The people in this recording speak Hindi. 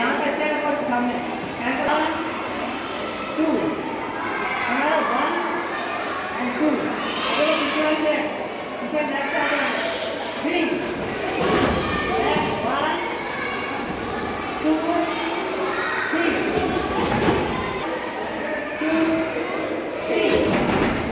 यहाँ पे सेट को सामने? ऐसा वन टू हमारा वन एंड टू अगर पीछे वाली है।